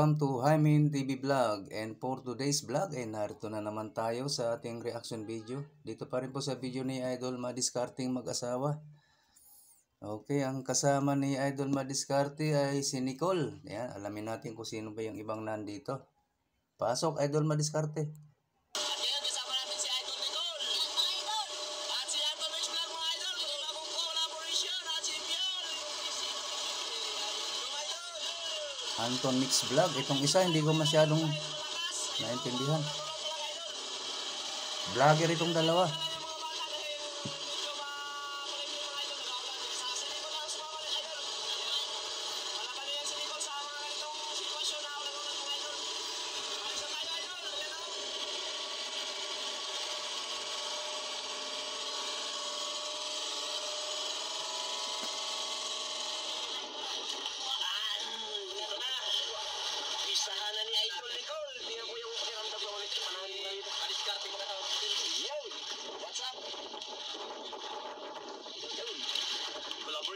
welcome to Hymin TV Vlog. And for today's vlog ay narito na naman tayo sa ating reaction video. Dito pa rin po sa video ni Idol Madiskarting mag-asawa. Okay ang kasama ni Idol Madiskarte ay si Nicole. Yan, alamin natin kung sino ba yung ibang nandito. Pasok Idol Madiskarte Anton Mix Vlog. Itong isa hindi ko masyadong naintindihan. Vlogger itong dalawa.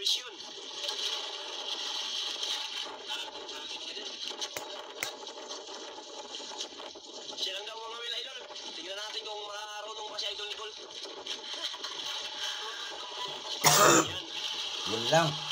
Paris yun. Silang daw mga will idol. Tingnan natin kung marunong pa si Idol Nicole. Yan. Yun lang.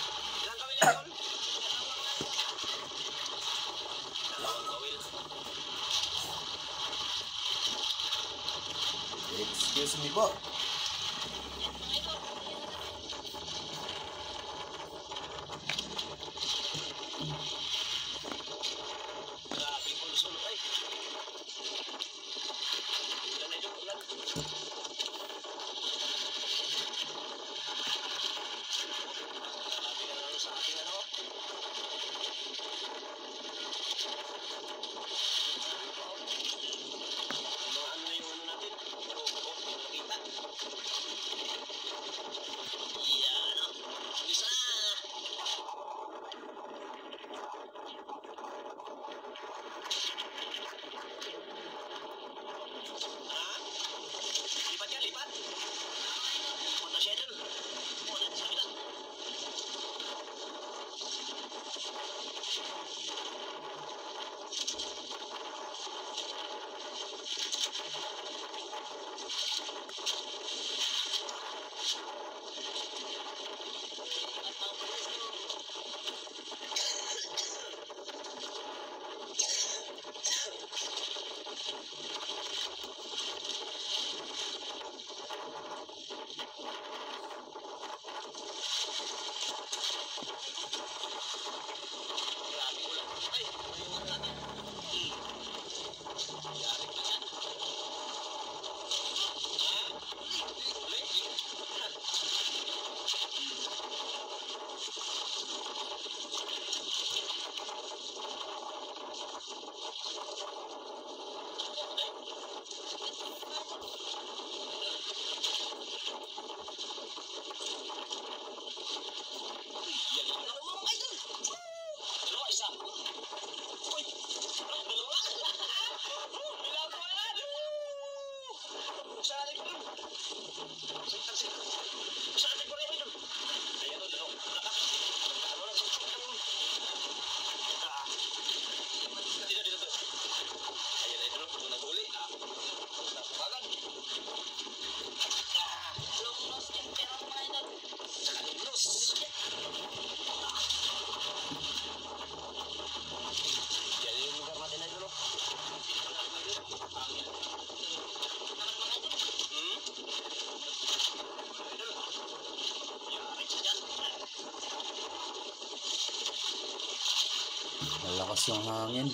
lakas ng hangin.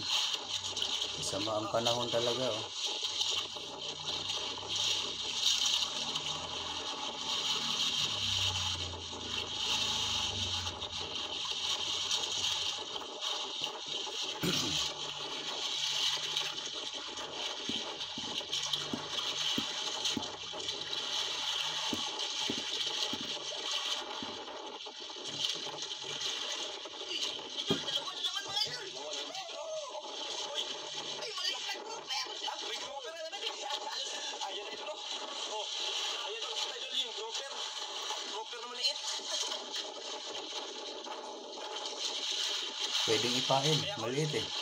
Masama ang panahon talaga oh. pwedeng ipain. Maliit eh.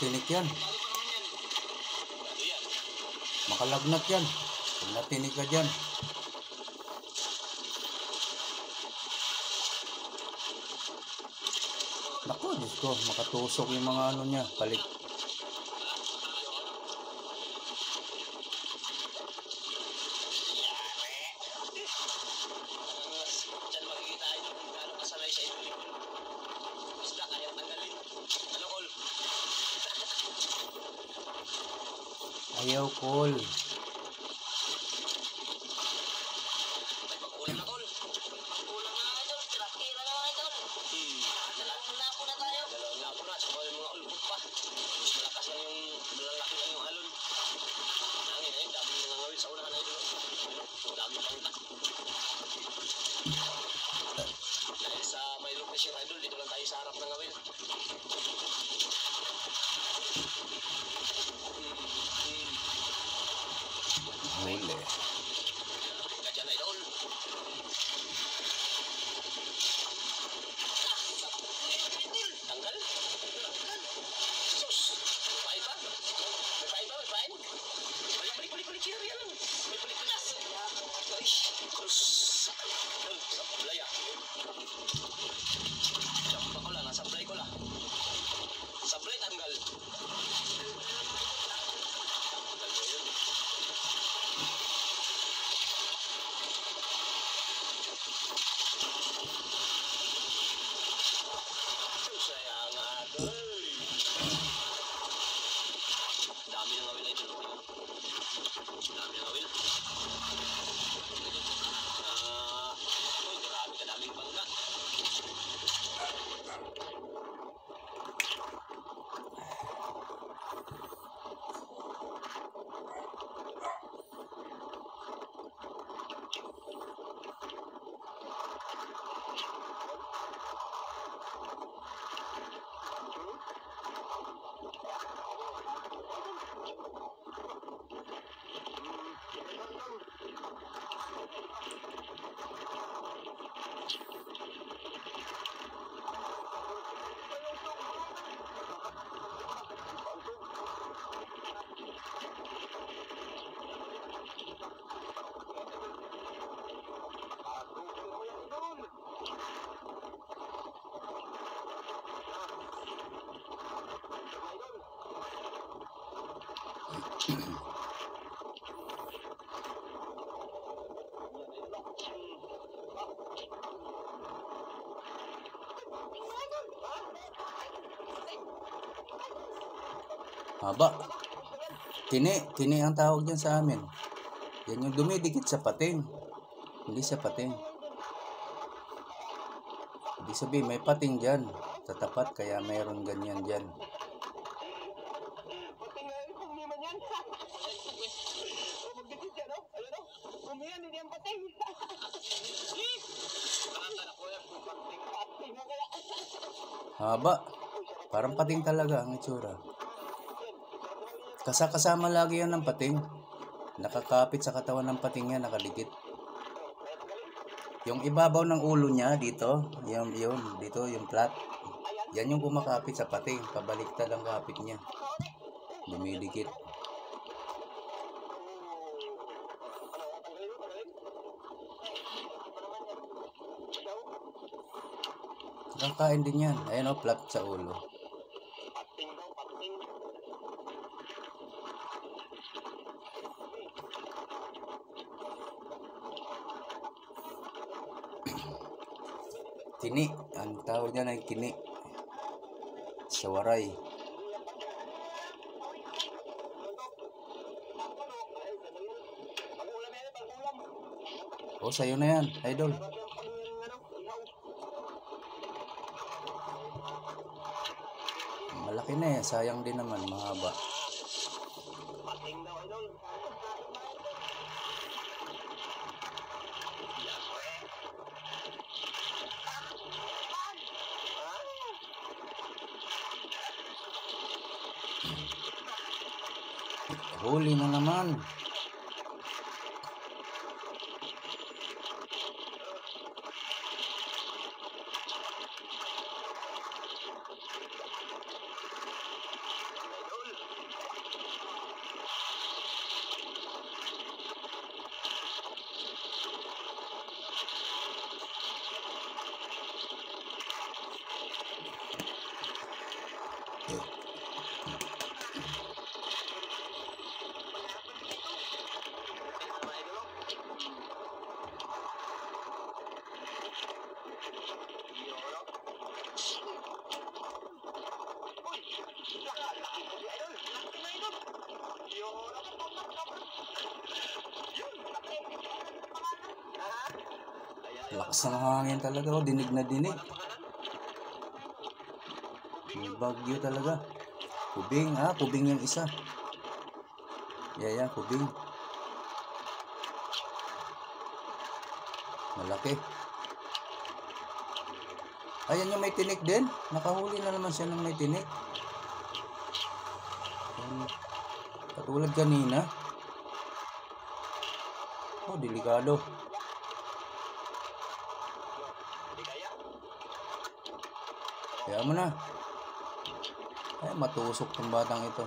Natinik yan. Makalagnat yan. Pag natinik ka dyan. Naku, Diyos ko, makatusok yung mga ano niya, palik Dahil sa may location idol, dito lang tayo sa harap ng awil. Haba. Tini. Tini ang tawag dyan sa amin. Yan yung dumidikit sa pating. Hindi sa pating. Ibig sabihin, may pating dyan. Tatapat, kaya mayroon ganyan dyan. haba. Parang pating talaga ang itsura. Kasakasama lagi yan ng pating. Nakakapit sa katawan ng pating yan, nakadikit. Yung ibabaw ng ulo niya dito, yung, yun, dito yung flat. Yan yung kumakapit sa pating, pabaliktad ang kapit niya. Dumidikit. Kakain din yan. Ayan o, flat sa ulo. Kini. Ang tawag niya ay kini. Sa waray. Pag-ulam yan, pag-ulam. O, sa'yo na yan, idol. Pag yung ano, ihaw. Malaki na eh. Sayang din naman, mahaba. Huli na naman. Lakas ng hangin talaga. Oh, dinig na dinig. Bagyo talaga. Kubing, ah, kubing yung isa. Yeah, yeah, kubing. Malaki. Ayan yung may tinik din. Nakahuli na naman siya ng may tinik. Katulad kanina. Oh, delikado. Kaya mo na. Ay, matusok tong batang ito.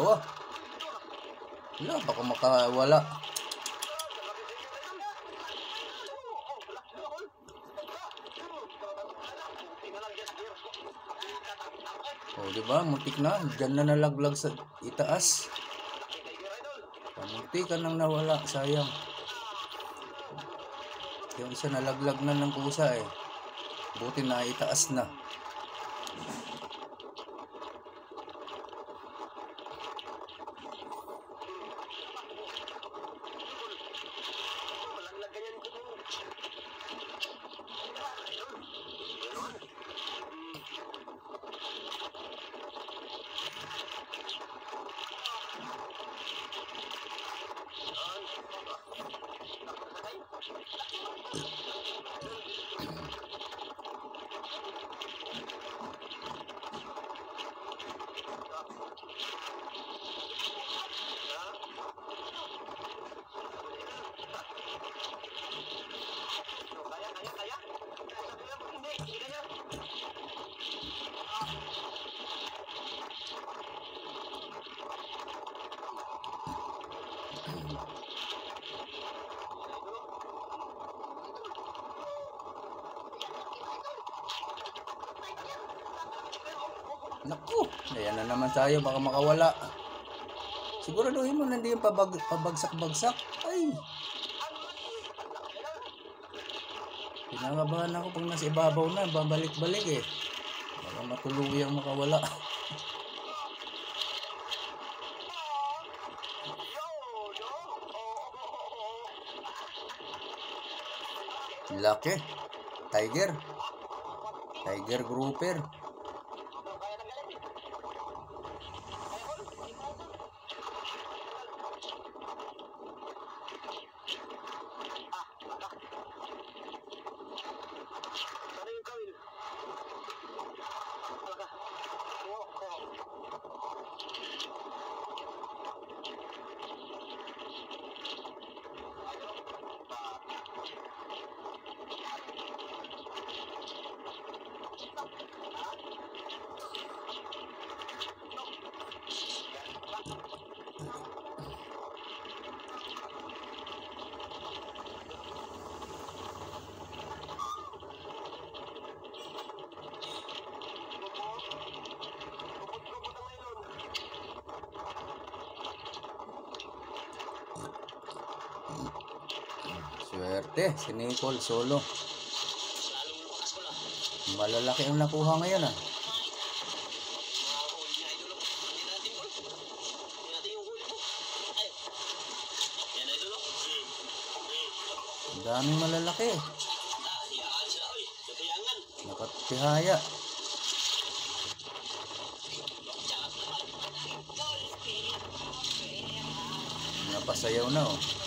Dalawa. Wala, baka makawala. O, oh, di ba? Muntik na. Diyan na nalaglag sa itaas. Muntikan nang nawala. Sayang. Yung isa nalaglag na ng kusa eh. Buti na itaas na. Naku, ayan na naman tayo, baka makawala. Siguraduhin mo nandiyan yung pabag, pabagsak-bagsak. Ay! Pinangabahan ako pag nasa ibabaw na, babalik-balik eh. Baka matuluyang makawala. Laki. Tiger. Tiger grouper. Swerte, si Nicole solo. Malalaki ang nakuha ngayon ah. Daming malalaki. Nakatihaya. Napasayaw na oh.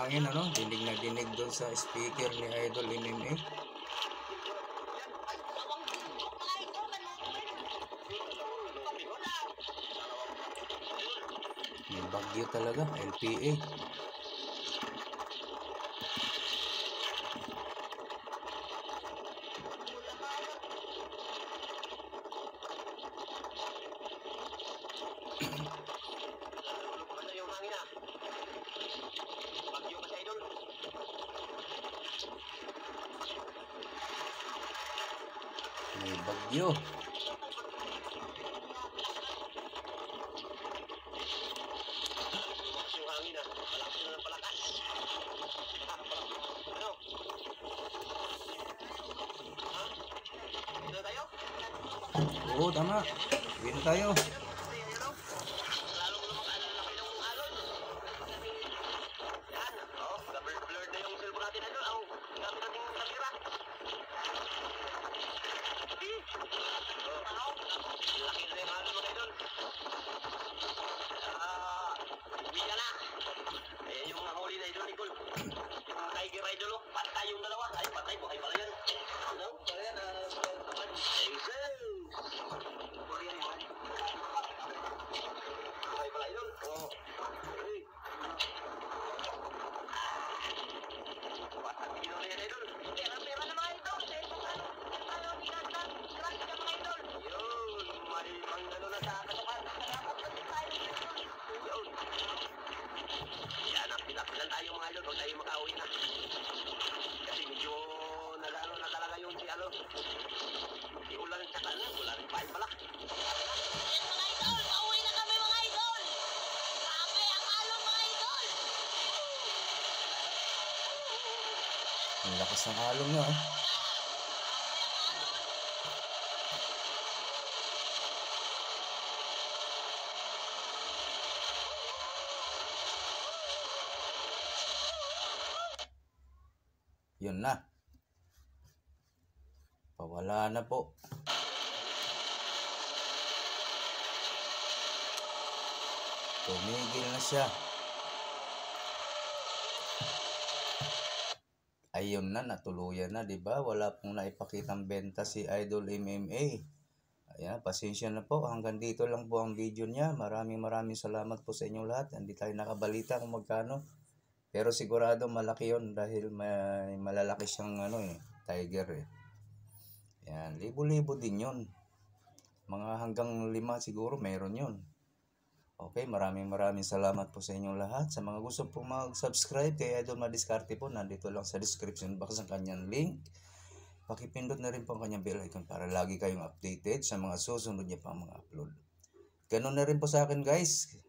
hangin ano? Dinig na dinig doon sa speaker ni Idol MMA yung bagyo talaga LPA Oo, tama. Uwi tayo. Ang lakas ng along niya, oh. Yun na. Pawala na po. Tumigil na siya. Ayun na, natuluyan na, di ba? Wala pong naipakitang benta si Idol MMA. Ayan, pasensya na po. Hanggang dito lang po ang video niya. Maraming maraming salamat po sa inyong lahat. Hindi tayo nakabalita kung magkano. Pero sigurado malaki yon dahil may malalaki siyang ano eh, tiger eh. Yan, libo-libo din yon. Mga hanggang lima siguro meron yon. Okay, maraming maraming salamat po sa inyong lahat. Sa mga gusto po mag-subscribe kay Idol Madiskarte po, nandito lang sa description box ang kanyang link. Pakipindot na rin po ang kanyang bell icon para lagi kayong updated sa mga susunod niya pang mga upload. Ganun na rin po sa akin guys.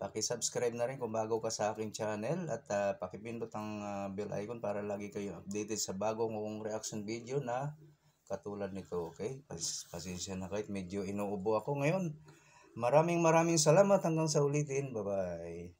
Paki-subscribe na rin kung bago ka sa aking channel at ah, pakipindot ang ah, bell icon para lagi kayong updated sa bagong kong reaction video na katulad nito, okay? Pas pasensya na kahit medyo inuubo ako ngayon. Maraming maraming salamat hanggang sa ulitin. Bye-bye.